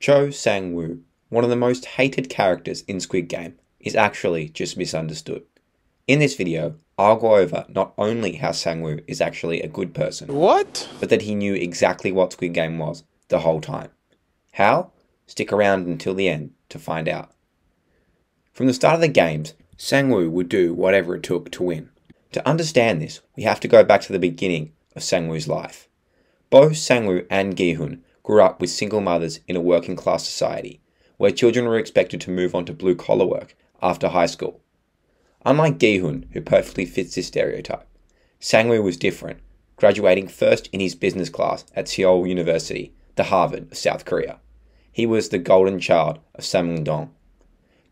Cho Sang-woo, one of the most hated characters in Squid Game, is actually just misunderstood. In this video, I'll go over not only how Sang-woo is actually a good person, What? but that he knew exactly what Squid Game was the whole time. How? Stick around until the end to find out. From the start of the games, Sang-woo would do whatever it took to win. To understand this, we have to go back to the beginning of Sang-woo's life. Both Sang-woo and Gi-hun grew up with single mothers in a working class society, where children were expected to move on to blue collar work after high school. Unlike Gi-hun, who perfectly fits this stereotype, Sang-woo was different, graduating first in his business class at Seoul University, the Harvard of South Korea. He was the golden child of Ssangmun-dong.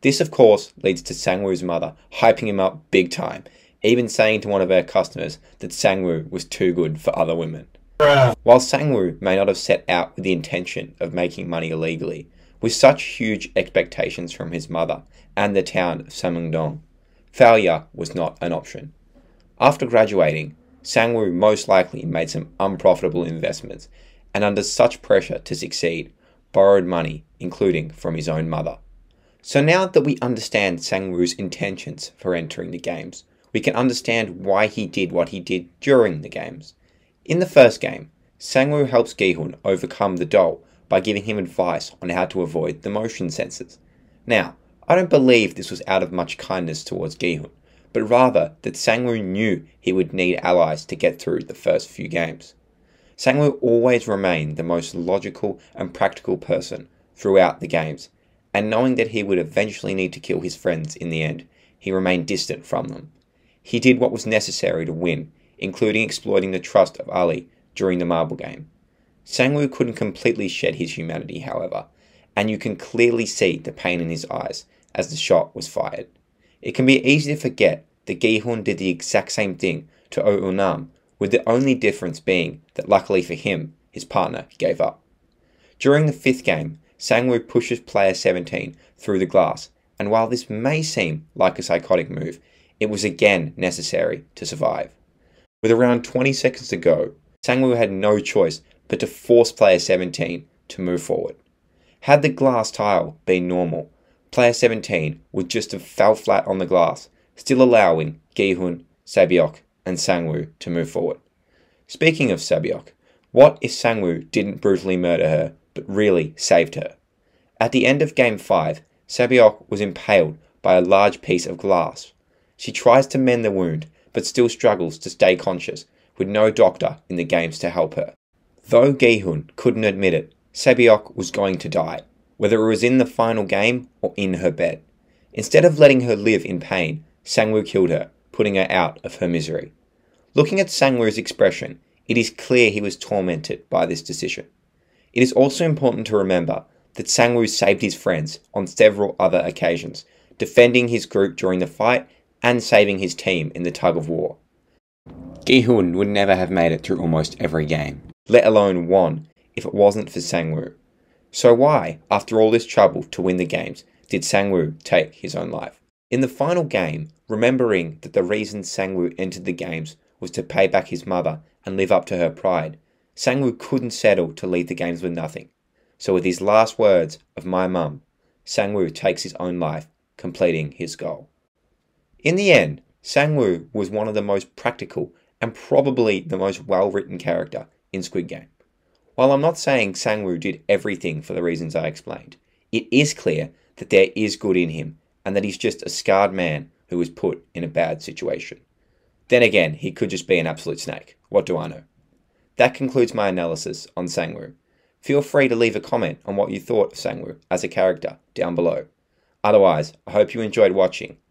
This, of course, leads to Sang-woo's mother hyping him up big time, even saying to one of her customers that Sang-woo was too good for other women. While Sang-woo may not have set out with the intention of making money illegally, with such huge expectations from his mother and the town of Ssangmun-dong, failure was not an option. After graduating, Sang-woo most likely made some unprofitable investments and under such pressure to succeed, borrowed money, including from his own mother. So now that we understand Sang-woo's intentions for entering the games, we can understand why he did what he did during the games. In the first game, Sang-woo helps Gi-hun overcome the doll by giving him advice on how to avoid the motion sensors. Now, I don't believe this was out of much kindness towards Gi-hun, but rather that Sang-woo knew he would need allies to get through the first few games. Sang-woo always remained the most logical and practical person throughout the games, and knowing that he would eventually need to kill his friends in the end, he remained distant from them. He did what was necessary to win, including exploiting the trust of Ali during the marble game. Sang-woo couldn't completely shed his humanity, however, and you can clearly see the pain in his eyes as the shot was fired. It can be easy to forget that Gi-hun did the exact same thing to Oh Eun-nam, with the only difference being that luckily for him, his partner gave up. During the fifth game, Sang-woo pushes player 17 through the glass, and while this may seem like a psychotic move, it was again necessary to survive. With around 20 seconds to go, Sang-woo had no choice but to force player 17 to move forward. Had the glass tile been normal, player 17 would just have fell flat on the glass, still allowing Gi-hun, Sabyok, and Sang-woo to move forward. Speaking of Sabyok, what if Sang-woo didn't brutally murder her, but really saved her? At the end of game 5, Sabyok was impaled by a large piece of glass. She tries to mend the wound, but still struggles to stay conscious, with no doctor in the games to help her. Though Gi-hun couldn't admit it, Sabyok was going to die, whether it was in the final game or in her bed. Instead of letting her live in pain, Sang-woo killed her, putting her out of her misery. Looking at Sang-woo's expression, it is clear he was tormented by this decision. It is also important to remember that Sang-woo saved his friends on several other occasions, defending his group during the fight and saving his team in the tug of war. Gi-hun would never have made it through almost every game, let alone won, if it wasn't for Sang-woo. So why, after all this trouble to win the games, did Sang-woo take his own life? In the final game, remembering that the reason Sang-woo entered the games was to pay back his mother and live up to her pride, Sang-woo couldn't settle to leave the games with nothing. So with his last words of my mum, Sang-woo takes his own life, completing his goal. In the end, Sang-woo was one of the most practical and probably the most well-written character in Squid Game. While I'm not saying Sang-woo did everything for the reasons I explained, it is clear that there is good in him and that he's just a scarred man who was put in a bad situation. Then again, he could just be an absolute snake. What do I know? That concludes my analysis on Sang-woo. Feel free to leave a comment on what you thought of Sang-woo as a character down below. Otherwise, I hope you enjoyed watching,